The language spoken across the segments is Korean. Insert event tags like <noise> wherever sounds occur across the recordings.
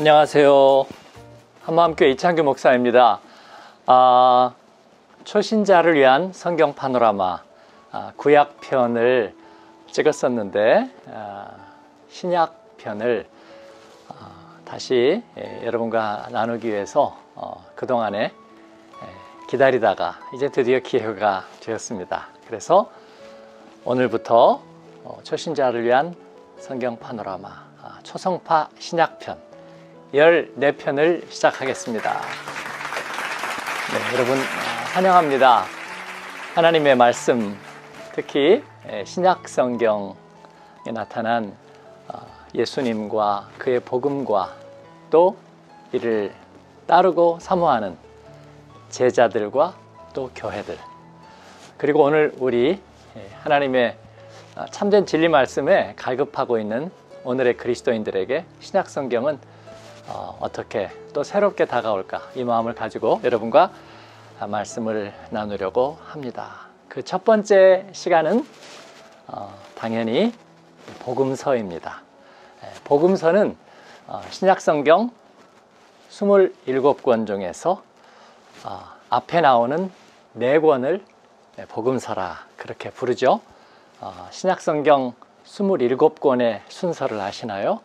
안녕하세요. 한마음교회 이창규 목사입니다. 아, 초신자를 위한 성경 파노라마 아, 구약편을 찍었었는데 아, 신약편을 아, 다시 예, 여러분과 나누기 위해서 어, 그동안에 예, 기다리다가 이제 드디어 기회가 되었습니다. 그래서 오늘부터 어, 초신자를 위한 성경 파노라마 아, 초성파 신약편 14편을 시작하겠습니다. 네, 여러분 아, 환영합니다. 하나님의 말씀 특히 예, 신약 성경에 나타난 아, 예수님과 그의 복음과 또 이를 따르고 사모하는 제자들과 또 교회들 그리고 오늘 우리 예, 하나님의 아, 참된 진리 말씀에 갈급하고 있는 오늘의 그리스도인들에게 신약 성경은 어, 어떻게 또 새롭게 다가올까 이 마음을 가지고 여러분과 말씀을 나누려고 합니다. 그 첫 번째 시간은 어, 당연히 복음서입니다. 예, 복음서는 어, 신약 성경 27권 중에서 어, 앞에 나오는 네 권을 예, 복음서라 그렇게 부르죠. 어, 신약 성경 27권의 순서를 아시나요?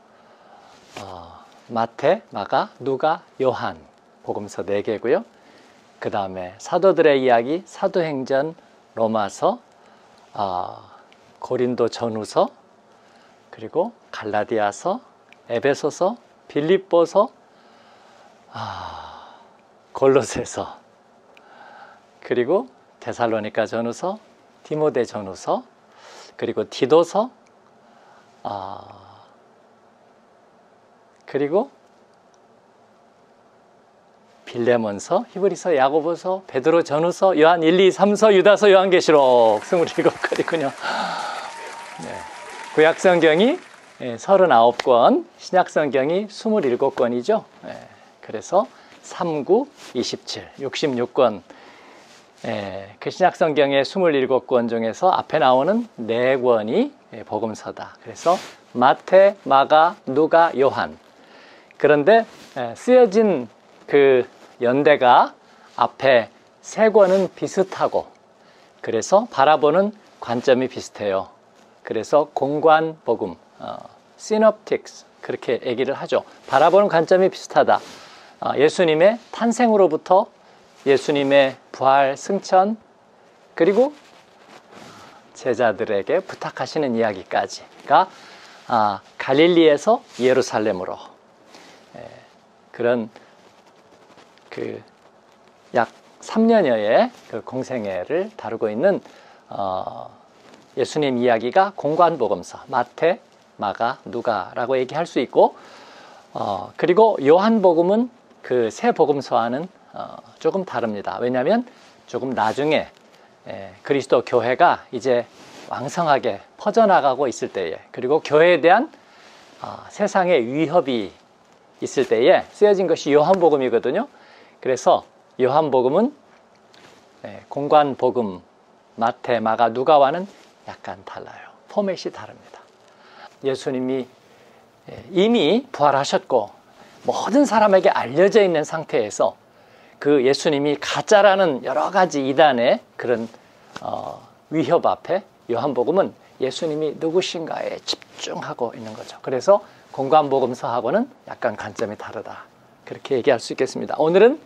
어, 마태, 마가, 누가, 요한 복음서 4개고요. 그 다음에 사도들의 이야기, 사도행전, 로마서, 어, 고린도 전후서, 그리고 갈라디아서, 에베소서, 빌립보서, 아, 골로새서, 그리고 데살로니가 전후서, 디모데 전후서, 그리고 디도서, 아, 그리고 빌레몬서, 히브리서, 야고보서, 베드로 전후서, 요한 1, 2, 3서, 유다서, 요한계시록 27권이군요. 네. 구약 성경이 39권, 신약 성경이 27권이죠. 네. 그래서 39, 27, 66권. 네. 그 신약 성경의 27권 중에서 앞에 나오는 4권이 복음서다. 그래서 마태, 마가, 누가, 요한. 그런데 쓰여진 그 연대가 앞에 세 권은 비슷하고 그래서 바라보는 관점이 비슷해요. 그래서 공관 복음, 어, synoptics 그렇게 얘기를 하죠. 바라보는 관점이 비슷하다. 어, 예수님의 탄생으로부터 예수님의 부활, 승천 그리고 제자들에게 부탁하시는 이야기까지가 아, 갈릴리에서 예루살렘으로 에, 그런 그 약 3년여의 그 공생애를 다루고 있는 어, 예수님 이야기가 공관복음서 마태, 마가, 누가라고 얘기할 수 있고 어, 그리고 요한복음은 그세 복음서와는 어, 조금 다릅니다. 왜냐하면 조금 나중에 에, 그리스도 교회가 이제 왕성하게 퍼져나가고 있을 때에 그리고 교회에 대한 어, 세상의 위협이 있을 때에 쓰여진 것이 요한복음이거든요. 그래서 요한복음은 네, 공관복음, 마태, 마가, 누가와는 약간 달라요. 포맷이 다릅니다. 예수님이 예, 이미 부활하셨고 모든 사람에게 알려져 있는 상태에서 그 예수님이 가짜라는 여러 가지 이단의 그런 어, 위협 앞에 요한복음은 예수님이 누구신가에 집중하고 있는 거죠. 그래서 공관복음서하고는 약간 관점이 다르다. 그렇게 얘기할 수 있겠습니다. 오늘은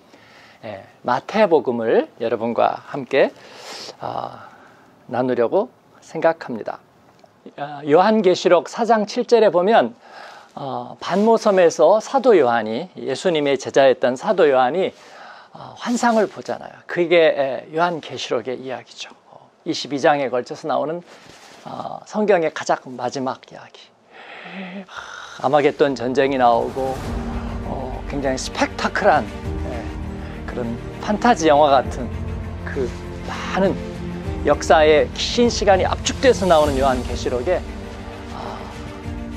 예, 마태복음을 여러분과 함께 어, 나누려고 생각합니다. 아, 요한계시록 4장 7절에 보면 어, 반모섬에서 사도 요한이 예수님의 제자였던 사도 요한이 어, 환상을 보잖아요. 그게 요한계시록의 이야기죠. 22장에 걸쳐서 나오는 성경의 가장 마지막 이야기. 아마겟돈 전쟁이 나오고 굉장히 스펙타클한 그런 판타지 영화 같은 그 많은 역사의 긴 시간이 압축돼서 나오는 요한 계시록의 아,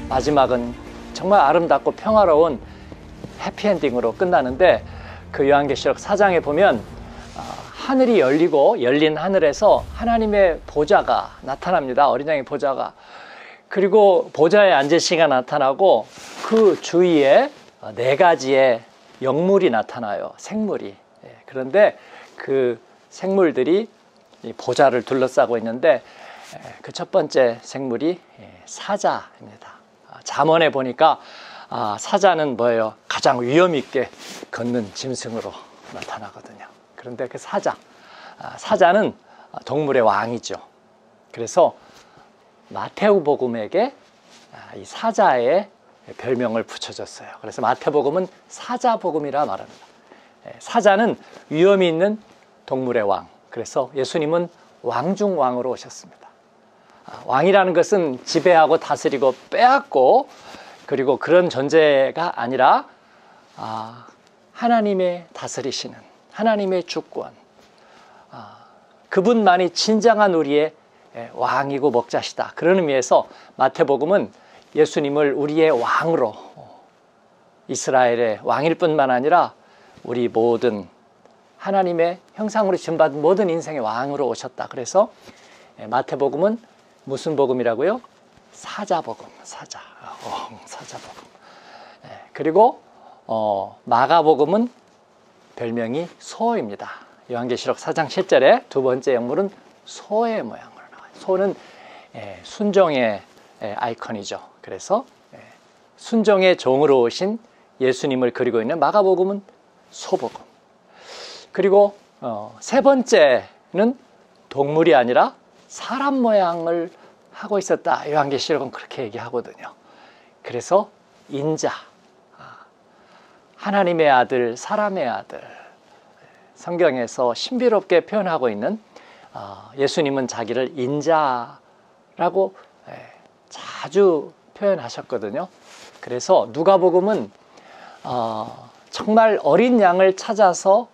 마지막은 정말 아름답고 평화로운 해피엔딩으로 끝나는데 그 요한계시록 4장에 보면 아, 하늘이 열리고 열린 하늘에서 하나님의 보좌가 나타납니다. 어린 양의 보좌가. 그리고 보좌에 앉으시가 나타나고 그 주위에 어, 네 가지의 영물이 나타나요. 생물이. 예, 그런데 그 생물들이 보좌를 둘러싸고 있는데 그 첫 번째 생물이 예, 사자입니다. 아, 잠언에 보니까 아, 사자는 뭐예요? 가장 위험 있게 걷는 짐승으로 나타나거든요. 그런데 그 사자, 아, 사자는 동물의 왕이죠. 그래서 마태우복음에게 이 사자의 별명을 붙여줬어요. 그래서 마태복음은 사자복음이라 말합니다. 예, 사자는 위험이 있는 동물의 왕. 그래서 예수님은 왕중 왕으로 오셨습니다. 아, 왕이라는 것은 지배하고 다스리고 빼앗고 그리고 그런 존재가 아니라 아, 하나님의 다스리시는 하나님의 주권 아, 그분만이 진정한 우리의 예, 왕이고 목자시다. 그런 의미에서 마태복음은 예수님을 우리의 왕으로 이스라엘의 왕일 뿐만 아니라 우리 모든 하나님의 형상으로 지음받은 모든 인생의 왕으로 오셨다. 그래서 예, 마태복음은 무슨 복음이라고요? 사자복음, 사자, 어, 사자복음. 예, 그리고 어, 마가복음은 별명이 소입니다. 요한계시록 4장 7절에 두 번째 영물은 소의 나와요. 소는 예, 순종의 예, 아이콘이죠. 그래서 예, 순종의 종으로 오신 예수님을 그리고 있는 마가복음은 소복음. 그리고 어, 세 번째는 동물이 아니라 사람 모양을 하고 있었다. 요한계시록은 그렇게 얘기하거든요. 그래서 인자, 아, 하나님의 아들, 사람의 아들, 성경에서 신비롭게 표현하고 있는 어, 예수님은 자기를 인자라고 예, 자주 표현하셨거든요. 그래서 누가복음은 어, 정말 어린 양을 찾아서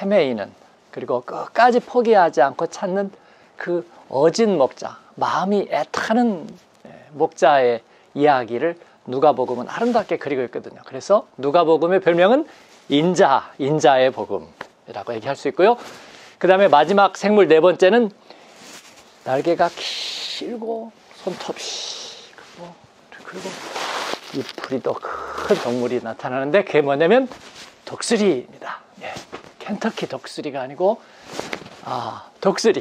헤매이는 그리고 끝까지 포기하지 않고 찾는 그 어진 목자, 마음이 애타는 예, 목자의 이야기를 누가복음은 아름답게 그리고 있거든요. 그래서 누가복음의 별명은 인자, 인자의 복음이라고 얘기할 수 있고요. 그 다음에 마지막 생물 네 번째는 날개가 길고 손톱이 크고 그리고 잎풀이 더 큰 동물이 나타나는데 그게 뭐냐면 독수리입니다. 예, 켄터키 독수리가 아니고 아, 독수리.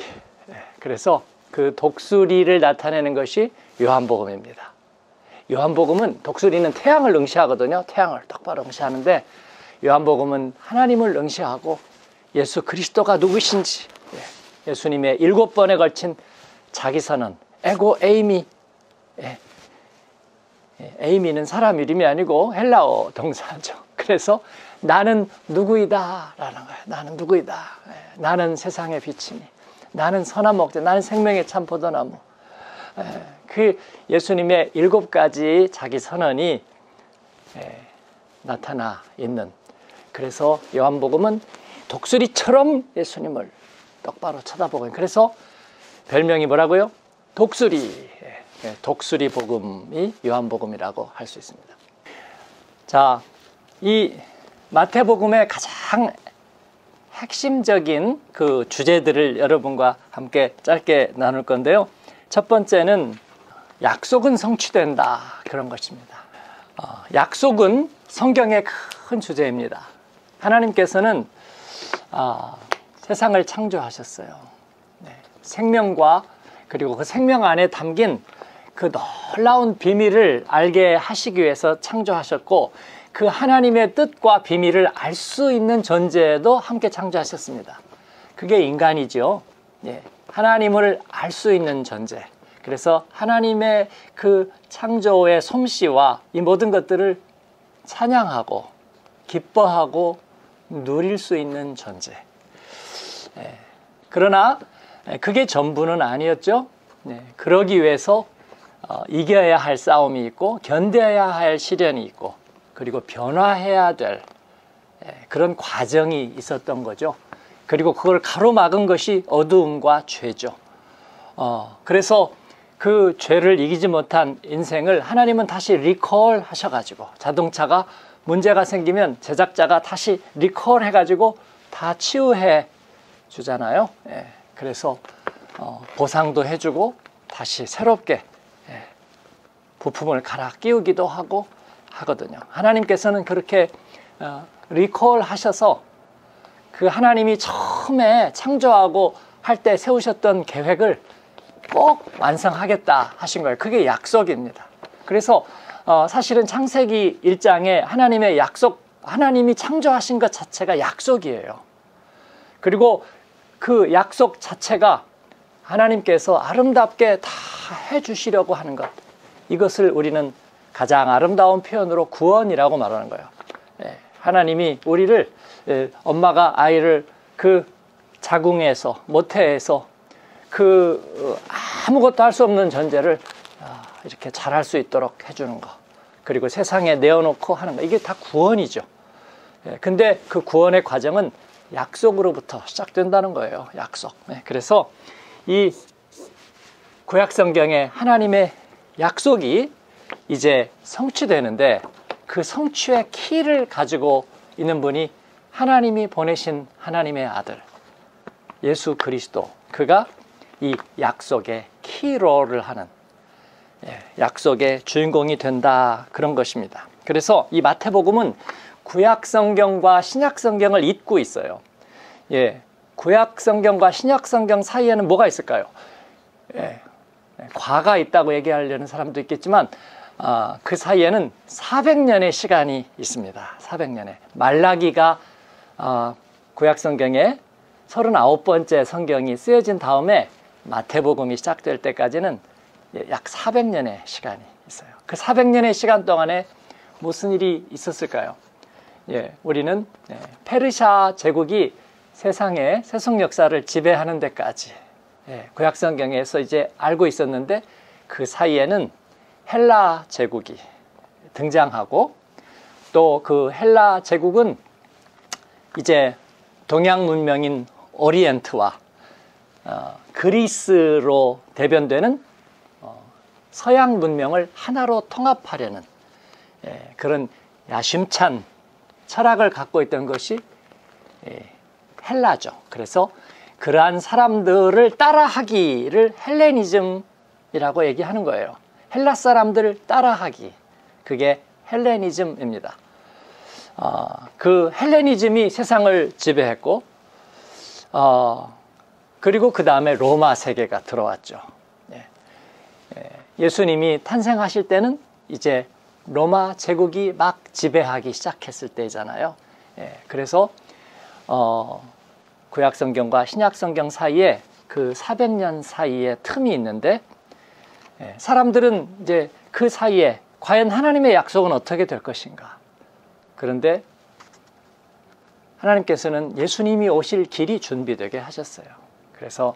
예, 그래서 그 독수리를 나타내는 것이 요한복음입니다. 요한복음은 독수리는 태양을 응시하거든요. 태양을 똑바로 응시하는데 요한복음은 하나님을 응시하고 예수 그리스도가 누구신지 예, 예수님의 일곱 번에 걸친 자기 선언 에고 에이미 예, 예, 에이미는 사람 이름이 아니고 헬라어 동사죠. <laughs> 그래서 나는 누구이다 라는 거예요. 나는 누구이다. 나는 세상의 빛이니 나는 선한 목자 나는 생명의 참 포도나무 그 예수님의 일곱 가지 자기 선언이 나타나 있는 그래서 요한복음은 독수리처럼 예수님을 똑바로 쳐다보고 그래서 별명이 뭐라고요? 독수리 독수리 복음이 요한복음이라고 할 수 있습니다. 자, 이 마태복음의 가장 핵심적인 그 주제들을 여러분과 함께 짧게 나눌 건데요. 첫 번째는 약속은 성취된다. 그런 것입니다. 어, 약속은 성경의 큰 주제입니다. 하나님께서는 어, 세상을 창조하셨어요. 네. 생명과 그리고 그 생명 안에 담긴 그 놀라운 비밀을 알게 하시기 위해서 창조하셨고 그 하나님의 뜻과 비밀을 알 수 있는 존재도 함께 창조하셨습니다. 그게 인간이죠. 예. 하나님을 알 수 있는 존재. 그래서 하나님의 그 창조의 솜씨와 이 모든 것들을 찬양하고 기뻐하고 누릴 수 있는 존재. 예. 그러나 그게 전부는 아니었죠. 네. 그러기 위해서 어, 이겨야 할 싸움이 있고 견뎌야 할 시련이 있고 그리고 변화해야 될 예, 그런 과정이 있었던 거죠. 그리고 그걸 가로막은 것이 어두움과 죄죠. 어, 그래서 그 죄를 이기지 못한 인생을 하나님은 다시 리콜 하셔가지고 자동차가 문제가 생기면 제작자가 다시 리콜 해가지고 다 치유해 주잖아요. 예, 그래서 어, 보상도 해주고 다시 새롭게 예, 부품을 갈아 끼우기도 하고 하거든요. 하나님께서는 그렇게 어, 리콜 하셔서 그 하나님이 처음에 창조하고 할 때 세우셨던 계획을 꼭 완성하겠다 하신 거예요. 그게 약속입니다. 그래서 어, 사실은 창세기 1장에 하나님의 약속, 하나님이 창조하신 것 자체가 약속이에요. 그리고 그 약속 자체가 하나님께서 아름답게 다 해주시려고 하는 것. 이것을 우리는 가장 아름다운 표현으로 구원이라고 말하는 거예요. 예, 하나님이 우리를 예, 엄마가 아이를 그 자궁에서 모태에서 그 어, 아무것도 할 수 없는 아, 이렇게 잘할 수 있도록 해주는 거 그리고 세상에 내어놓고 하는 거 이게 다 구원이죠. 예, 근데 그 구원의 과정은 약속으로부터 시작된다는 거예요. 약속. 네, 그래서 이 구약 성경에 하나님의 약속이 이제 성취되는데 그 성취의 키를 가지고 있는 분이 하나님이 보내신 하나님의 아들 예수 그리스도 그가 이 약속의 키로를 하는 예, 약속의 주인공이 된다 그런 것입니다. 그래서 이 마태복음은 구약 성경과 신약 성경을 잇고 있어요. 예, 구약 성경과 신약 성경 사이에는 뭐가 있을까요? 예, 과가 있다고 얘기하려는 사람도 있겠지만 어, 그 사이에는 400년의 시간이 있습니다. 400년의 말라기가 어, 구약 성경에 39번째 성경이 쓰여진 다음에 마태복음이 시작될 때까지는 약 400년의 시간이 있어요. 그 400년의 시간 동안에 무슨 일이 있었을까요? 예, 우리는 예, 페르시아 제국이 세상의 세속 역사를 지배하는 데까지 예, 구약 성경에서 이제 알고 있었는데 그 사이에는 헬라 제국이 등장하고 또 그 헬라 제국은 이제 동양 문명인 오리엔트와 어, 그리스로 대변되는 어, 서양 문명을 하나로 통합하려는 예, 그런 야심찬 철학을 갖고 있던 것이 예, 헬라죠. 그래서 그러한 사람들을 따라하기를 헬레니즘이라고 얘기하는 거예요. 헬라 사람들을 따라하기. 그게 헬레니즘입니다. 어, 그 헬레니즘이 세상을 지배했고, 어, 그리고 그 다음에 로마 세계가 들어왔죠. 예. 예. 수님이 탄생하실 때는 이제 로마 제국이 막 지배하기 시작했을 때잖아요. 예. 그래서 어, 구약 성경과 신약 성경 사이에 그 400년 사이에 틈이 있는데 예, 사람들은 이제 그 사이에 과연 하나님의 약속은 어떻게 될 것인가? 그런데 하나님께서는 예수님이 오실 길이 준비되게 하셨어요. 그래서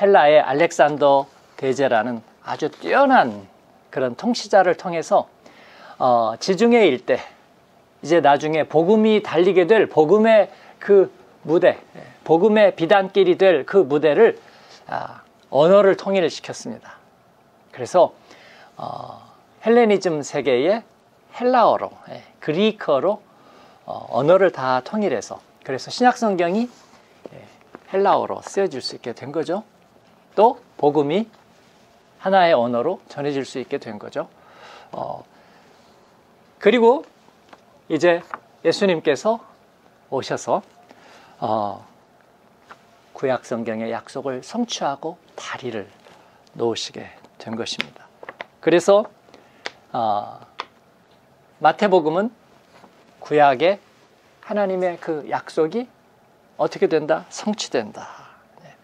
헬라의 알렉산더 대제라는 아주 뛰어난 그런 통치자를 통해서 어, 지중해 일대 이제 나중에 복음이 달리게 될 복음의 그 무대, 복음의 비단길이 될 그 무대를 아, 언어를 통일시켰습니다. 그래서 어, 헬레니즘 세계의 헬라어로, 예, 그리커로 어, 언어를 다 통일해서 그래서 신약 성경이 예, 헬라어로 쓰여질 수 있게 된 거죠. 또 복음이 하나의 언어로 전해질 수 있게 된 거죠. 어, 그리고 이제 예수님께서 오셔서 어, 구약 성경의 약속을 성취하고 다리를 놓으시게 된 것입니다. 그래서 어, 마태복음은 구약의 하나님의 그 약속이 어떻게 된다? 성취된다. 네.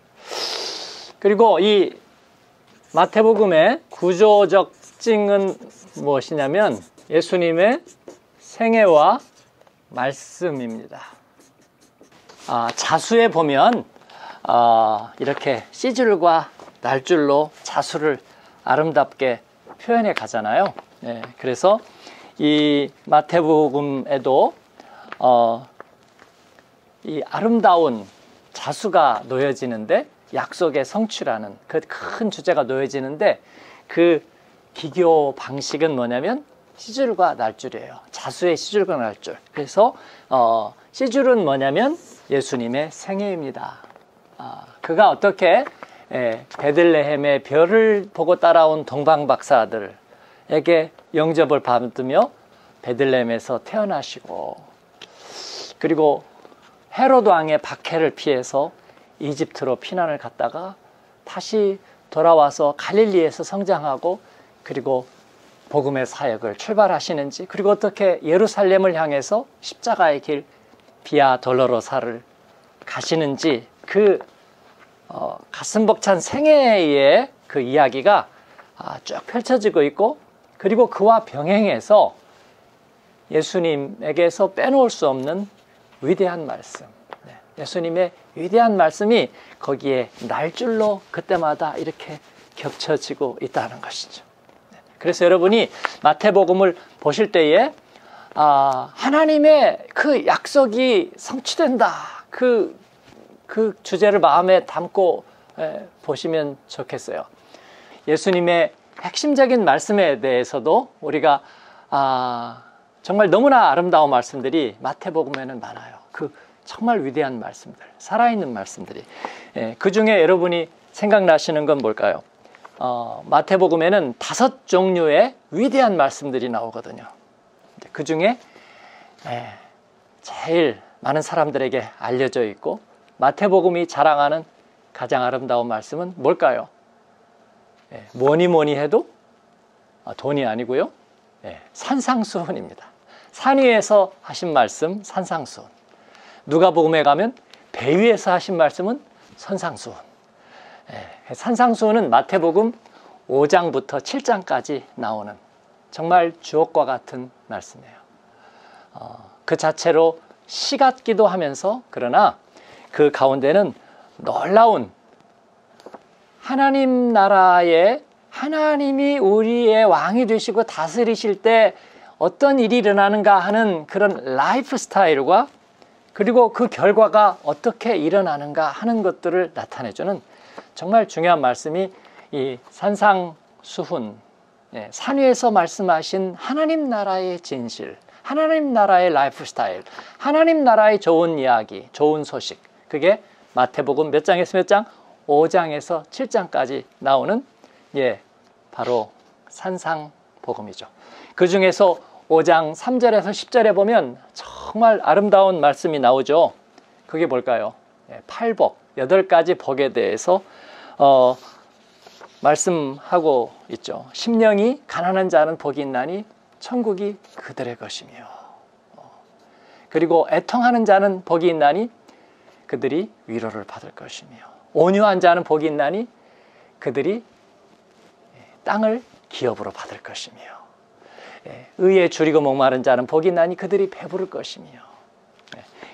그리고 이 마태복음의 구조적 특징은 무엇이냐면 예수님의 생애와 말씀입니다. 아, 자수에 보면 어, 이렇게 시줄과 날줄로 자수를 아름답게 표현해 가잖아요. 네, 그래서 이 마태복음에도 어, 이 아름다운 자수가 놓여지는데 약속의 성취라는 그 큰 주제가 놓여지는데 그 기교 방식은 뭐냐면 시줄과 날줄이에요. 자수의 시줄과 날줄. 그래서 어, 시줄은 뭐냐면 예수님의 생애입니다. 아, 그가 어떻게 예, 베들레헴의 별을 보고 따라온 동방 박사들에게 영접을 받으며 베들렘에서 태어나시고 그리고 헤로드 왕의 박해를 피해서 이집트로 피난을 갔다가 다시 돌아와서 갈릴리에서 성장하고 그리고 복음의 사역을 출발하시는지 그리고 어떻게 예루살렘을 향해서 십자가의 길 비아 돌로로사를 가시는지 그 어, 가슴 벅찬 생애의 그 이야기가 아, 쭉 펼쳐지고 있고 그리고 그와 병행해서 예수님에게서 빼놓을 수 없는 위대한 말씀 네, 예수님의 위대한 말씀이 거기에 날줄로 그때마다 이렇게 겹쳐지고 있다는 것이죠. 네, 그래서 여러분이 마태복음을 보실 때에 아, 하나님의 그 약속이 성취된다. 그, 그 주제를 마음에 담고 에, 보시면 좋겠어요. 예수님의 핵심적인 말씀에 대해서도 우리가 아, 정말 너무나 아름다운 말씀들이 마태복음에는 많아요. 그 정말 위대한 말씀들, 살아있는 말씀들이. 예, 그 중에 여러분이 생각나시는 건 뭘까요? 어, 마태복음에는 다섯 종류의 위대한 말씀들이 나오거든요. 그 중에 예, 제일 많은 사람들에게 알려져 있고 마태복음이 자랑하는 가장 아름다운 말씀은 뭘까요? 예, 뭐니 뭐니 해도 아, 돈이 아니고요. 예, 산상수훈입니다. 산 위에서 하신 말씀 산상수훈. 누가복음에 가면 배 위에서 하신 말씀은 선상수훈. 예, 산상수훈은 마태복음 5장부터 7장까지 나오는 정말 주옥과 같은 말씀이에요. 어, 그 자체로 시 같기도 하면서 그러나 그 가운데는 놀라운 하나님 나라의 하나님이 우리의 왕이 되시고 다스리실 때 어떤 일이 일어나는가 하는 그런 라이프 스타일과 그리고 그 결과가 어떻게 일어나는가 하는 것들을 나타내주는 정말 중요한 말씀이 이 산상수훈 예, 산 위에서 말씀하신 하나님 나라의 진실, 하나님 나라의 라이프 스타일, 하나님 나라의 좋은 이야기, 좋은 소식. 그게 마태복음 몇 장에서 몇 장? 5장에서 7장까지 나오는 예, 바로 산상복음이죠. 그 중에서 5장 3절에서 10절에 보면 정말 아름다운 말씀이 나오죠. 그게 뭘까요? 예, 팔복, 여덟 가지 복에 대해서 어, 말씀하고 있죠. 심령이 가난한 자는 복이 있나니 천국이 그들의 것이며 어, 그리고 애통하는 자는 복이 있나니 그들이 위로를 받을 것이며 온유한 자는 복이 있나니 그들이 예, 땅을 기업으로 받을 것이며 예, 의에 줄이고 목마른 자는 복이 있나니 그들이 배부를 것이며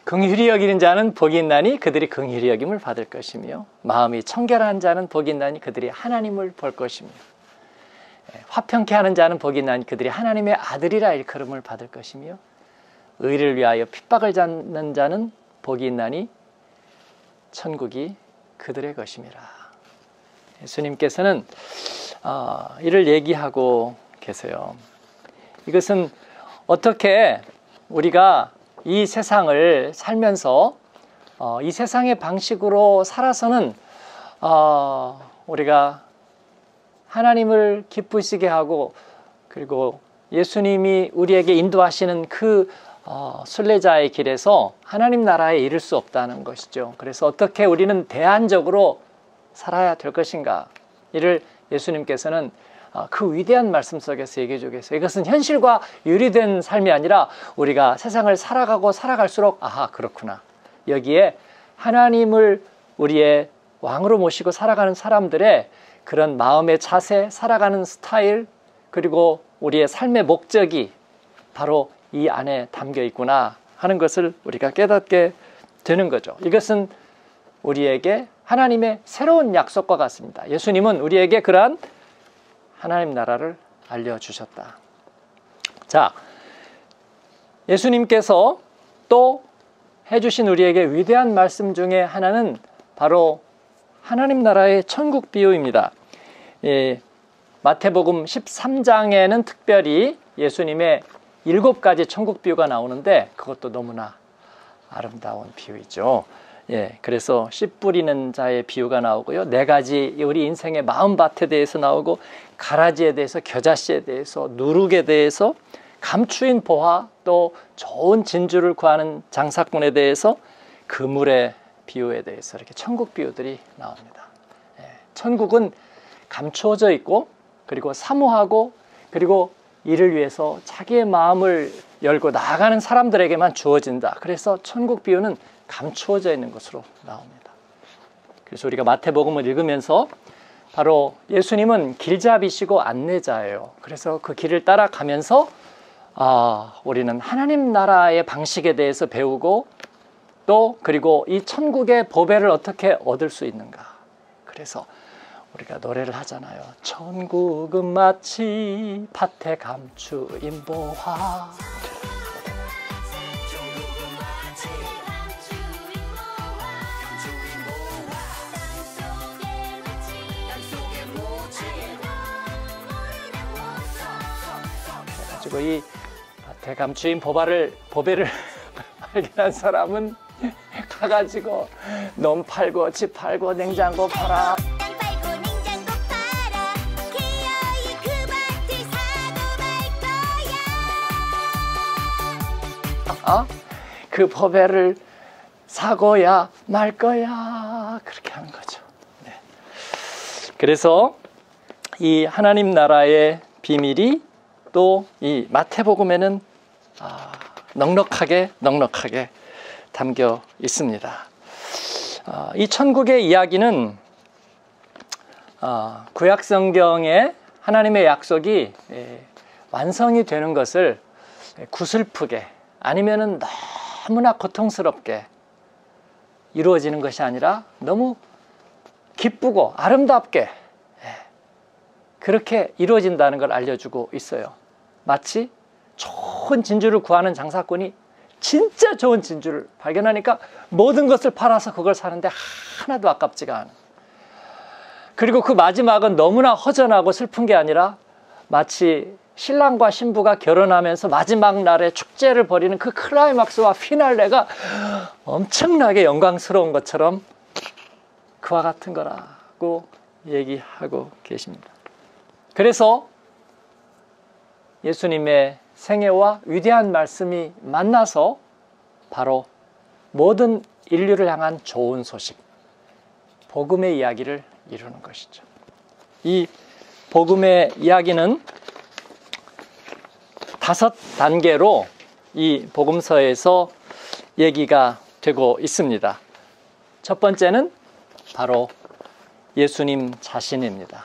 긍휼히 여기는 자는 복이 있나니 그들이 긍휼히 여김을 받을 것이며 마음이 청결한 자는 복이 있나니 그들이 하나님을 볼 것이며 예, 화평케 하는 자는 복이 있나니 그들이 하나님의 아들이라 일컬음을 받을 것이며 의를 위하여 핍박을 잡는 자는 복이 있나니 천국이 그들의 것임이라. 예수님께서는 어, 이를 얘기하고 계세요. 이것은 어떻게 우리가 이 세상을 살면서 어, 이 세상의 방식으로 살아서는 어, 우리가 하나님을 기쁘시게 하고 그리고 예수님이 우리에게 인도하시는 그 어, 순례자의 길에서 하나님 나라에 이를 수 없다는 것이죠. 그래서 어떻게 우리는 대안적으로 살아야 될 것인가 이를 예수님께서는 어, 그 위대한 말씀 속에서 얘기해 주겠어요. 이것은 현실과 유리된 삶이 아니라 우리가 세상을 살아가고 살아갈수록 아하 그렇구나. 여기에 하나님을 우리의 왕으로 모시고 살아가는 사람들의 그런 마음의 자세, 살아가는 스타일, 그리고 우리의 삶의 목적이 바로 이 안에 담겨 있구나 하는 것을 우리가 깨닫게 되는 거죠. 이것은 우리에게 하나님의 새로운 약속과 같습니다. 예수님은 우리에게 그러한 하나님 나라를 알려주셨다. 자, 예수님께서 또 해주신 우리에게 위대한 말씀 중에 하나는 바로 하나님 나라의 천국 비유입니다. 예, 마태복음 13장에는 특별히 예수님의 일곱 가지 천국 비유가 나오는데 그것도 너무나 아름다운 비유이죠. 예, 그래서 씨 뿌리는 자의 비유가 나오고요. 네 가지 우리 인생의 마음밭에 대해서 나오고 가라지에 대해서 겨자씨에 대해서 누룩에 대해서 감추인 보화 또 좋은 진주를 구하는 장사꾼에 대해서 그물의 비유에 대해서 이렇게 천국 비유들이 나옵니다. 예, 천국은 감추어져 있고 그리고 사모하고 그리고 이를 위해서 자기의 마음을 열고 나아가는 사람들에게만 주어진다. 그래서 천국 비유는 감추어져 있는 것으로 나옵니다. 그래서 우리가 마태복음을 읽으면서 바로 예수님은 길잡이시고 안내자예요. 그래서 그 길을 따라가면서 아, 우리는 하나님 나라의 방식에 대해서 배우고 또 그리고 이 천국의 보배를 어떻게 얻을 수 있는가. 그래서 우리가 노래를 하잖아요. 천국은 마치 밭에 감추인 보화. 그리고 이 밭에 감추인 보배를 보배를 <laughs> 발견한 사람은 가가지고 논 팔고 집 팔고 냉장고 팔아. 어? 그 사고야 말 거야 그렇게 하는 거죠. 네. 그래서 이 하나님 나라의 비밀이 또 이 마태복음에는 아, 넉넉하게 넉넉하게 담겨 있습니다. 아, 이 천국의 이야기는 아, 구약 성경의 하나님의 약속이 예, 완성이 되는 것을 구슬프게 아니면은 너무나 고통스럽게 이루어지는 것이 아니라 너무 기쁘고 아름답게 예, 그렇게 이루어진다는 걸 알려주고 있어요. 마치 좋은 진주를 구하는 장사꾼이 진짜 좋은 진주를 발견하니까 모든 것을 팔아서 그걸 사는데 하나도 아깝지가 않은. 그리고 그 마지막은 너무나 허전하고 슬픈 게 아니라 마치 신랑과 신부가 결혼하면서 마지막 날에 축제를 벌이는 그 클라이막스와 피날레가 엄청나게 영광스러운 것처럼 그와 같은 거라고 얘기하고 계십니다. 그래서 예수님의 생애와 위대한 말씀이 만나서 바로 모든 인류를 향한 좋은 소식, 복음의 이야기를 이루는 것이죠. 이 복음의 이야기는 다섯 단계로 이 복음서에서 얘기가 되고 있습니다. 첫 번째는 바로 예수님 자신입니다.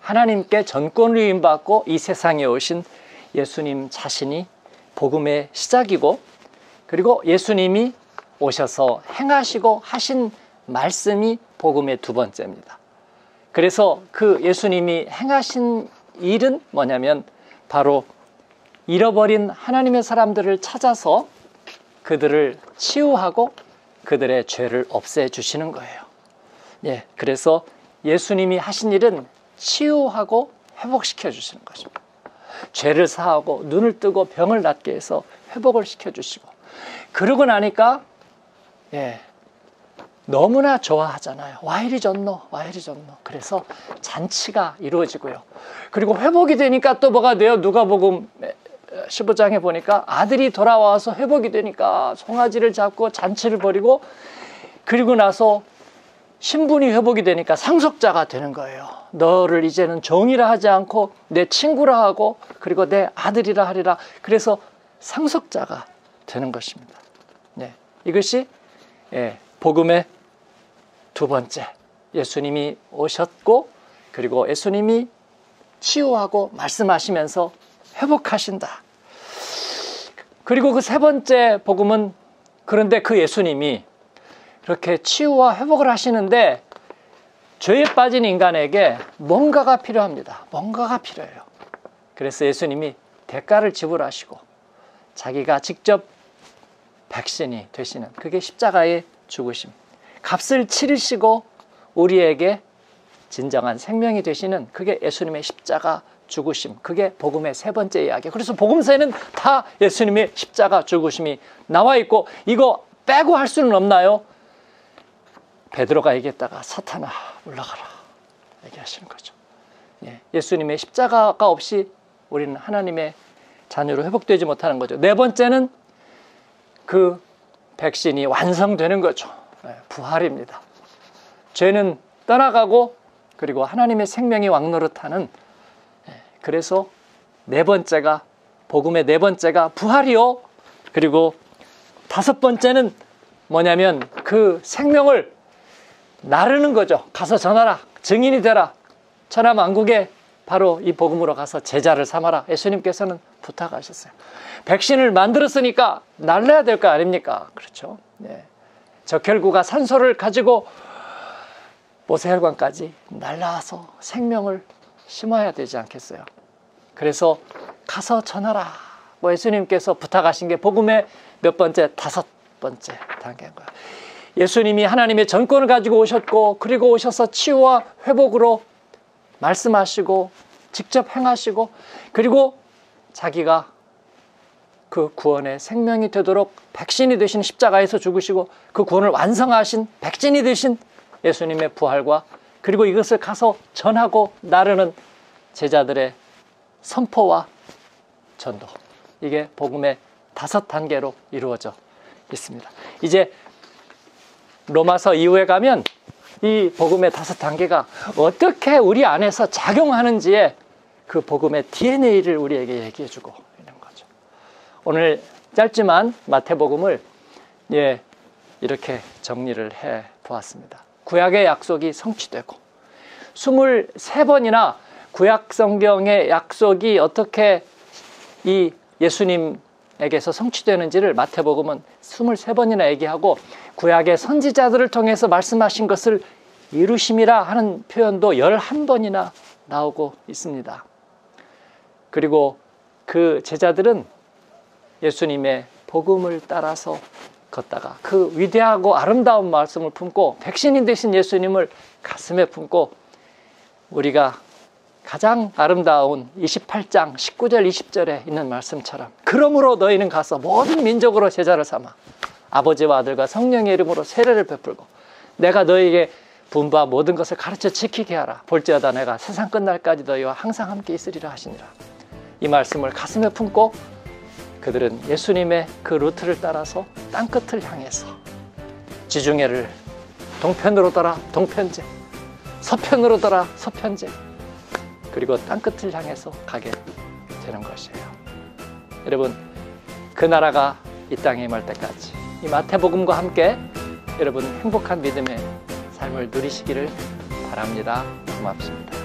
하나님께 전권을 위임받고 이 세상에 오신 예수님 자신이 복음의 시작이고 그리고 예수님이 오셔서 행하시고 하신 말씀이 복음의 두 번째입니다. 그래서 그 예수님이 행하신 일은 뭐냐면 바로 잃어버린 하나님의 사람들을 찾아서 그들을 치유하고 그들의 죄를 없애 주시는 거예요. 예, 그래서 예수님이 하신 일은 치유하고 회복시켜 주시는 것입니다. 죄를 사하고 눈을 뜨고 병을 낫게 해서 회복을 시켜주시고 그러고 나니까 예 너무나 좋아하잖아요. 와 이리 좋노, 와 이리 좋노. 그래서 잔치가 이루어지고요. 그리고 회복이 되니까 또 뭐가 돼요? 누가복음 15장에 보니까 아들이 돌아와서 회복이 되니까 송아지를 잡고 잔치를 벌이고 그리고 나서 신분이 회복이 되니까 상속자가 되는 거예요. 너를 이제는 종이라 하지 않고 내 친구라 하고 그리고 내 아들이라 하리라. 그래서 상속자가 되는 것입니다. 네. 이것이 예, 복음의 두 번째. 예수님이 오셨고 그리고 예수님이 치유하고 말씀하시면서 회복하신다. 그리고 그 세 번째 복음은 그런데 그 예수님이 그렇게 치유와 회복을 하시는데 죄에 빠진 인간에게 뭔가가 필요합니다. 뭔가가 필요해요. 그래서 예수님이 대가를 지불하시고 자기가 직접 백신이 되시는 그게 십자가의 죽으심. 값을 치르시고 우리에게 진정한 생명이 되시는 그게 예수님의 십자가 죽으심. 그게 복음의 세 번째 이야기. 그래서 복음서에는 다 예수님의 십자가 죽으심이 나와 있고 이거 빼고 할 수는 없나요? 베드로가 얘기했다가 사탄아 올라가라 얘기하시는 거죠. 예, 예수님의 십자가가 없이 우리는 하나님의 자녀로 회복되지 못하는 거죠. 네 번째는 그 백신이 완성되는 거죠. 네, 부활입니다. 죄는 떠나가고 그리고 하나님의 생명이 왕노릇하는 네, 그래서 네 번째가 복음의 네 번째가 부활이요. 그리고 다섯 번째는 뭐냐면 그 생명을 나르는 거죠. 가서 전하라. 증인이 되라. 천하만국에 바로 이 복음으로 가서 제자를 삼아라. 예수님께서는 부탁하셨어요. 백신을 만들었으니까 날려야 될 거 아닙니까? 그렇죠. 네. 적혈구가 산소를 가지고 모세혈관까지 날라와서 생명을 심어야 되지 않겠어요? 그래서 가서 전하라. 뭐 예수님께서 부탁하신 게 복음의 몇 번째? 다섯 번째 단계인 거예요. 예수님이 하나님의 전권을 가지고 오셨고 그리고 오셔서 치유와 회복으로 말씀하시고 직접 행하시고 그리고 자기가 그 구원의 생명이 되도록 백신이 되신 십자가에서 죽으시고 그 구원을 완성하신 백신이 되신 예수님의 부활과 그리고 이것을 가서 전하고 나르는 제자들의 선포와 전도 이게 복음의 다섯 단계로 이루어져 있습니다. 이제 로마서 이후에 가면 이 복음의 다섯 단계가 어떻게 우리 안에서 작용하는지에 그 복음의 DNA를 우리에게 얘기해 주고 있는 거죠. 오늘 짧지만 마태복음을 예, 이렇게 정리를 해 보았습니다. 구약의 약속이 성취되고 23번이나 구약 성경의 약속이 어떻게 이 예수님 에게서 성취되는지를 마태복음은 23번이나 얘기하고 구약의 선지자들을 통해서 말씀하신 것을 이루심이라 하는 표현도 11번이나 나오고 있습니다. 그리고 그 제자들은 예수님의 복음을 따라서 걷다가 그 위대하고 아름다운 말씀을 품고 백신인 되신 예수님을 가슴에 품고 우리가 가장 아름다운 28장 19절 20절에 있는 말씀처럼 그러므로 너희는 가서 모든 민족으로 제자를 삼아 아버지와 아들과 성령의 이름으로 세례를 베풀고 내가 너에게 분바 모든 것을 가르쳐 지키게 하라. 볼지어다 내가 세상 끝날까지 너희와 항상 함께 있으리라 하시니라. 이 말씀을 가슴에 품고 그들은 예수님의 그 루트를 따라서 땅끝을 향해서 지중해를 동편으로 돌아 동편제. 서편으로 돌아 서편제 그리고 땅끝을 향해서 가게 되는 것이에요. 여러분 그 나라가 이 땅에 임할 때까지 이 마태복음과 함께 여러분 행복한 믿음의 삶을 누리시기를 바랍니다. 고맙습니다.